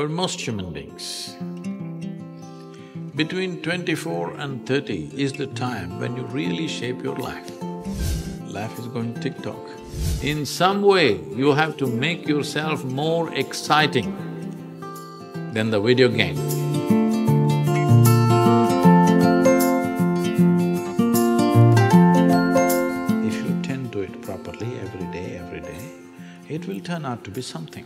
For most human beings, between twenty-four and thirty is the time when you really shape your life. Life is going tick-tock. In some way, you have to make yourself more exciting than the video game. If you tend to it properly every day, every day, it will turn out to be something.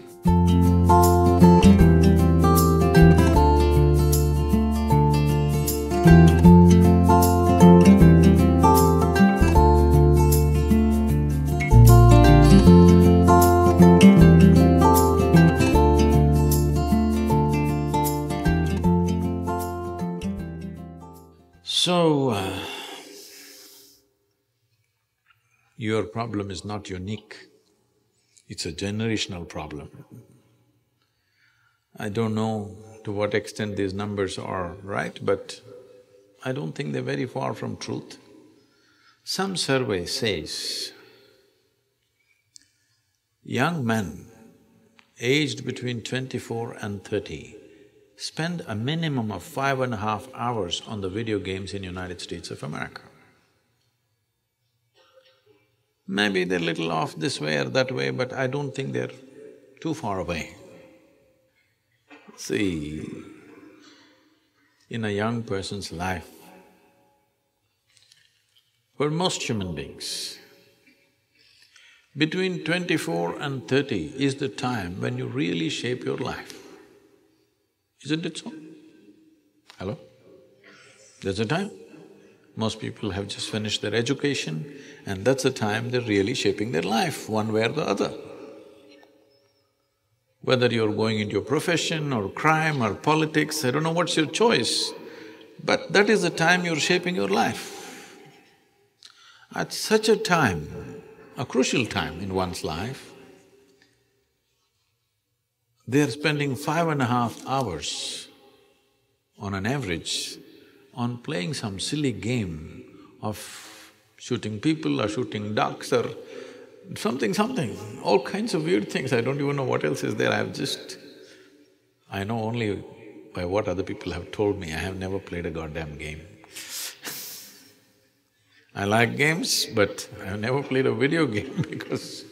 Problem is not unique, it's a generational problem. I don't know to what extent these numbers are right, but I don't think they're very far from truth. Some survey says young men aged between twenty-four and thirty spend a minimum of five and a half hours on the video games in United States of America. Maybe they're little off this way or that way, but I don't think they're too far away. See, in a young person's life, for most human beings, between twenty-four and thirty is the time when you really shape your life. Isn't it so? Hello? There's a time. Most people have just finished their education and that's the time they're really shaping their life, one way or the other. Whether you're going into your profession or crime or politics, I don't know what's your choice, but that is the time you're shaping your life. At such a time, a crucial time in one's life, they're spending five and a half hours on an average on playing some silly game of shooting people or shooting ducks or something, something, all kinds of weird things. I don't even know what else is there. I've just… I know only by what other people have told me. I have never played a goddamn game. I like games, but I've never played a video game because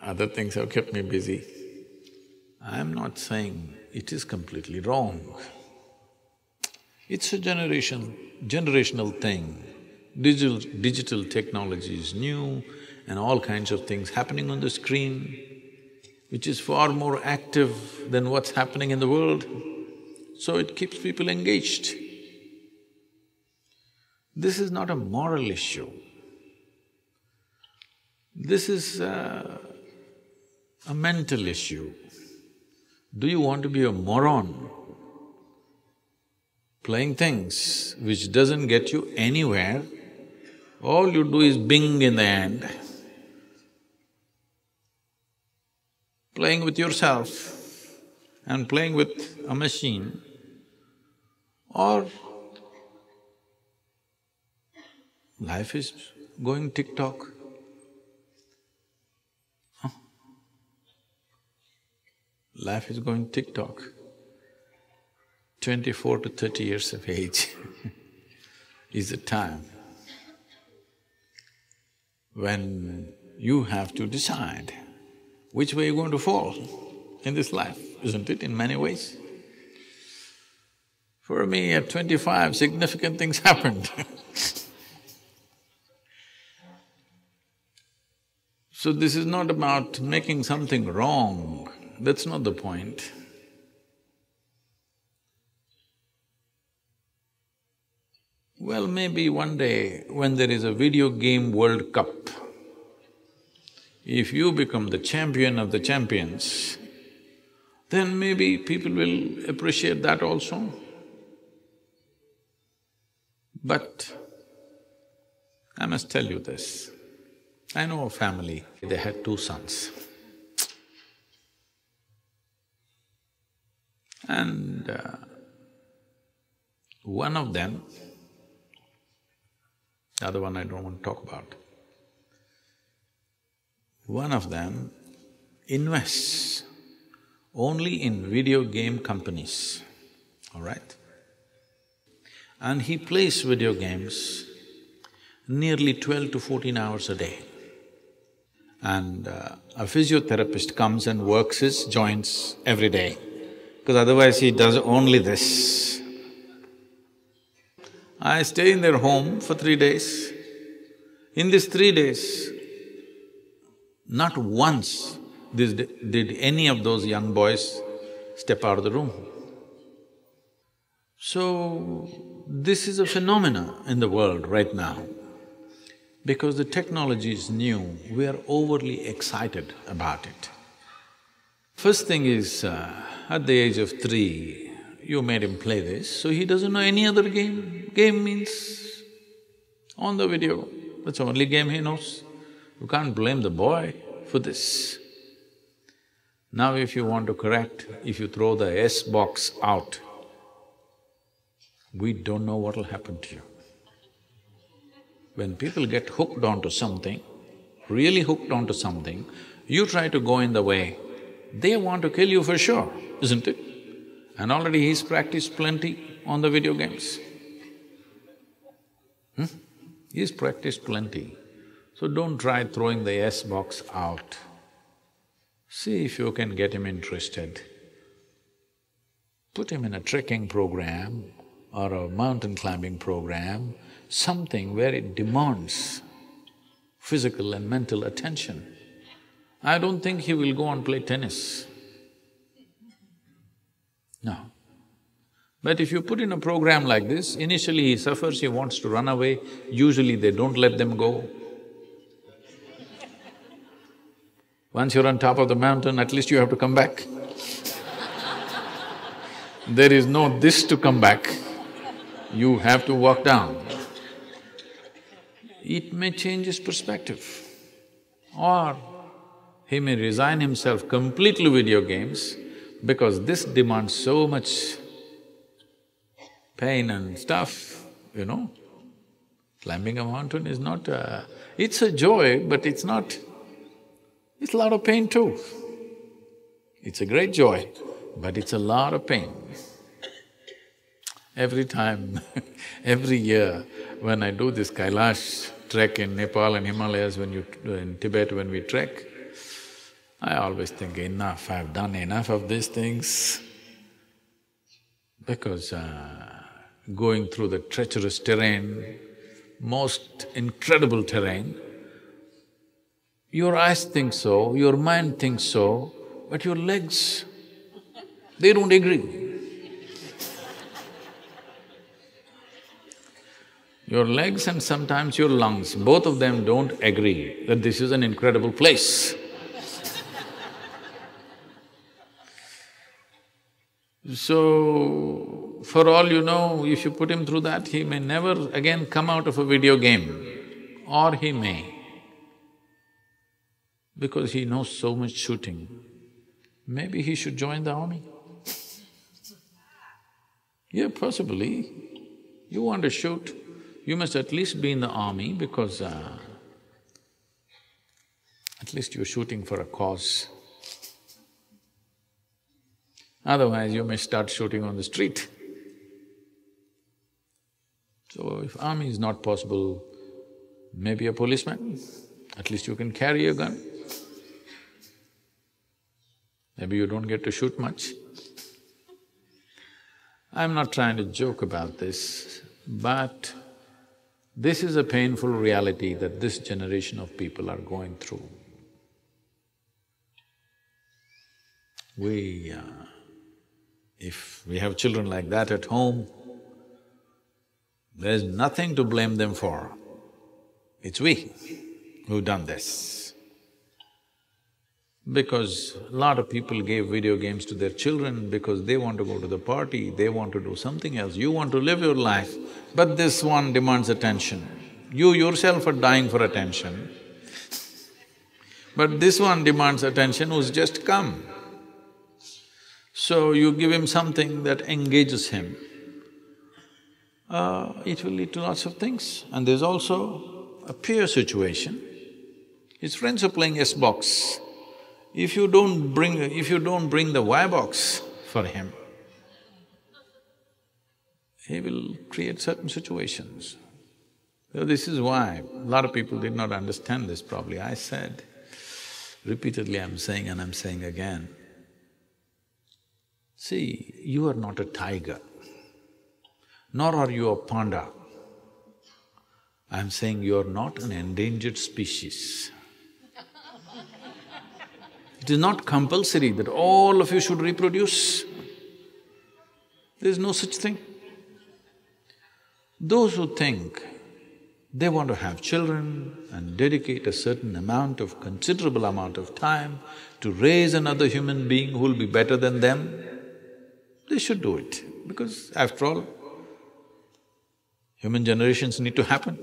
other things have kept me busy. I'm not saying it is completely wrong. It's a generation… generational thing. Digital… digital technology is new and all kinds of things happening on the screen, which is far more active than what's happening in the world, so it keeps people engaged. This is not a moral issue. This is a, a mental issue. Do you want to be a moron playing things which doesn't get you anywhere? All you do is bing in the end. Playing with yourself and playing with a machine or life is going tick-tock. Life is going tick-tock. Twenty-four to thirty years of age is the time when you have to decide which way you're going to fall in this life, isn't it, in many ways? For me, at twenty-five, significant things happened So this is not about making something wrong, that's not the point. Well, maybe one day when there is a video game World Cup, if you become the champion of the champions, then maybe people will appreciate that also. But I must tell you this, I know a family, they had two sons. And uh, one of them, the other one I don't want to talk about, one of them invests only in video game companies, all right? And he plays video games nearly twelve to fourteen hours a day. And uh, a physiotherapist comes and works his joints every day, because otherwise he does only this. I stay in their home for three days. In these three days, not once did any of those young boys step out of the room. So, this is a phenomena in the world right now. Because the technology is new, we are overly excited about it. First thing is, uh, at the age of three, you made him play this, so he doesn't know any other game. Game means on the video, that's the only game he knows. You can't blame the boy for this. Now if you want to correct, if you throw the Xbox out, we don't know what'll happen to you. When people get hooked onto something, really hooked onto something, you try to go in the way, they want to kill you for sure, isn't it? And already he's practiced plenty on the video games. Hmm? He's practiced plenty. So don't try throwing the Xbox out. See if you can get him interested. Put him in a trekking program or a mountain climbing program, something where it demands physical and mental attention. I don't think he will go and play tennis. No. But if you put in a program like this, initially he suffers, he wants to run away, usually they don't let them go. Once you're on top of the mountain, at least you have to come back. there is no this to come back, you have to walk down. It may change his perspective. Or he may resign himself completely video games because this demands so much pain and stuff, you know. Climbing a mountain is not a… it's a joy, but it's not it's a lot of pain too. It's a great joy, but it's a lot of pain. Every time, every year, when I do this Kailash trek in Nepal and Himalayas, when you… in Tibet when we trek, I always think, enough, I've done enough of these things. Because uh, going through the treacherous terrain, most incredible terrain, your eyes think so, your mind thinks so, but your legs, they don't agree. Your legs and sometimes your lungs, both of them don't agree that this is an incredible place. So, for all you know, if you put him through that, he may never again come out of a video game, or he may because he knows so much shooting. Maybe he should join the army. yeah, possibly. You want to shoot, you must at least be in the army because uh, at least you're shooting for a cause. Otherwise, you may start shooting on the street. So, if army is not possible, maybe a policeman, at least you can carry a gun. Maybe you don't get to shoot much. I'm not trying to joke about this, but this is a painful reality that this generation of people are going through. We… Uh, if we have children like that at home, there's nothing to blame them for. It's we who've done this because a lot of people gave video games to their children because they want to go to the party, they want to do something else, you want to live your life, but this one demands attention. You yourself are dying for attention, but this one demands attention who's just come. So you give him something that engages him, uh, it will lead to lots of things. And there's also a peer situation. His friends are playing Xbox, If you don't bring… if you don't bring the Y-box for him, he will create certain situations. So this is why a lot of people did not understand this probably. I said, repeatedly I'm saying and I'm saying again, see, you are not a tiger, nor are you a panda. I'm saying you are not an endangered species. It is not compulsory that all of you should reproduce. There is no such thing. Those who think they want to have children and dedicate a certain amount of… considerable amount of time to raise another human being who will be better than them, they should do it because after all, human generations need to happen.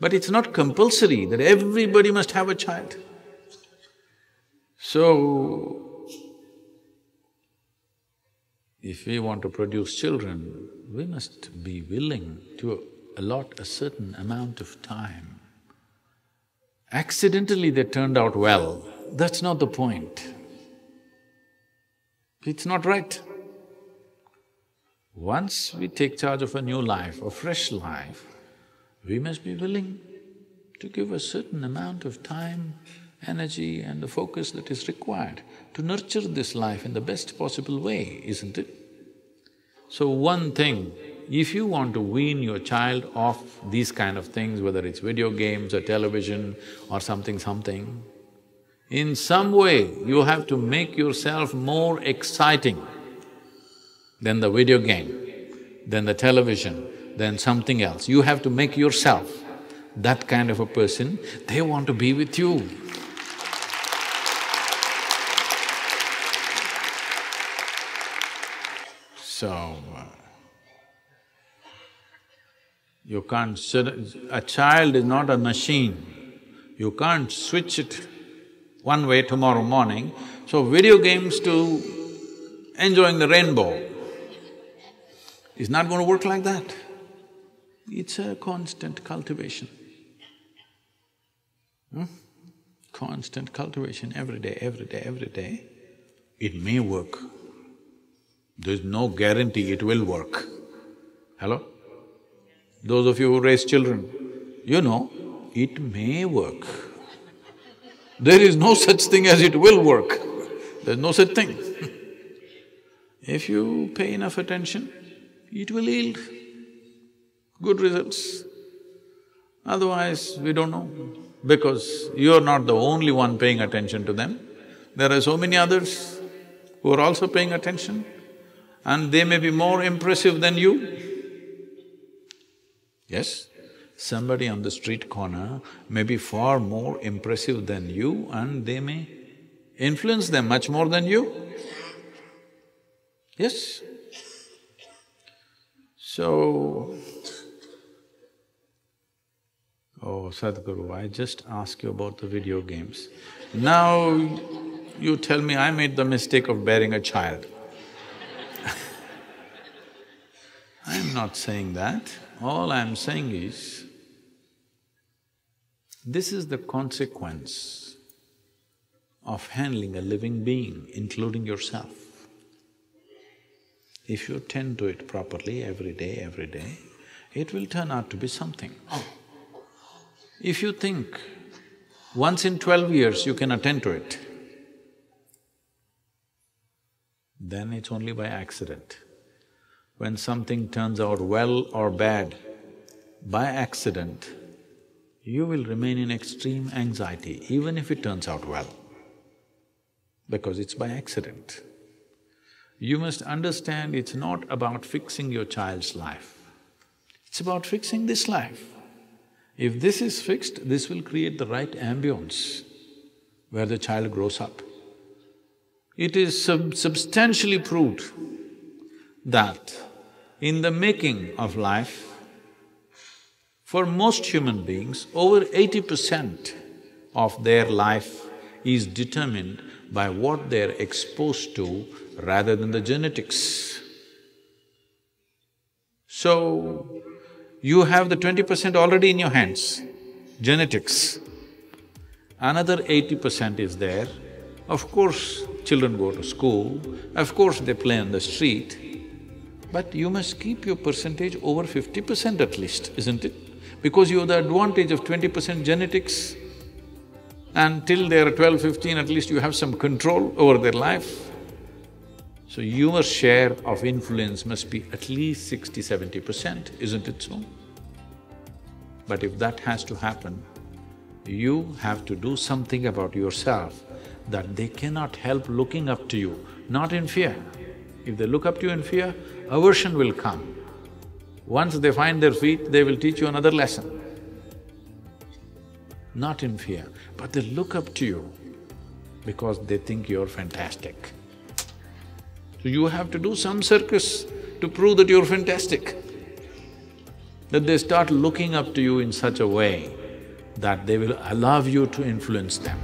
But it's not compulsory that everybody must have a child. So, if we want to produce children, we must be willing to allot a certain amount of time. Accidentally they turned out well, that's not the point. It's not right. Once we take charge of a new life, a fresh life, we must be willing to give a certain amount of time, energy and the focus that is required to nurture this life in the best possible way, isn't it? So one thing, if you want to wean your child off these kind of things, whether it's video games or television or something something, in some way you have to make yourself more exciting than the video game, than the television, than something else. You have to make yourself that kind of a person, they want to be with you. So, uh, you can't… a child is not a machine. You can't switch it one way tomorrow morning. So video games to enjoying the rainbow is not going to work like that. It's a constant cultivation. Hmm? Constant cultivation every day, every day, every day. It may work. There's no guarantee it will work. Hello? Those of you who raise children, you know, it may work. There is no such thing as it will work. There's no such thing. if you pay enough attention, it will yield good results. Otherwise, we don't know, because you're not the only one paying attention to them. There are so many others who are also paying attention and they may be more impressive than you. Yes? Somebody on the street corner may be far more impressive than you and they may influence them much more than you. Yes? So, Oh, Sadhguru, I just asked you about the video games. Now you tell me I made the mistake of bearing a child. I'm not saying that. All I'm saying is, this is the consequence of handling a living being, including yourself. If you tend to it properly every day, every day, it will turn out to be something. If you think once in twelve years you can attend to it, then it's only by accident. When something turns out well or bad, by accident, you will remain in extreme anxiety even if it turns out well, because it's by accident. You must understand it's not about fixing your child's life, it's about fixing this life. If this is fixed, this will create the right ambience where the child grows up. It is sub substantially proved that in the making of life, for most human beings, over eighty percent of their life is determined by what they're exposed to rather than the genetics. So, you have the twenty percent already in your hands, genetics. Another eighty percent is there. Of course, children go to school, of course they play on the street, but you must keep your percentage over fifty percent at least, isn't it? Because you have the advantage of twenty percent genetics and till they're 12, 15, at least you have some control over their life. So your share of influence must be at least 60, 70 percent, isn't it so? But if that has to happen, you have to do something about yourself that they cannot help looking up to you, not in fear. If they look up to you in fear, aversion will come. Once they find their feet, they will teach you another lesson not in fear, but they look up to you because they think you're fantastic. So you have to do some circus to prove that you're fantastic. That they start looking up to you in such a way that they will allow you to influence them.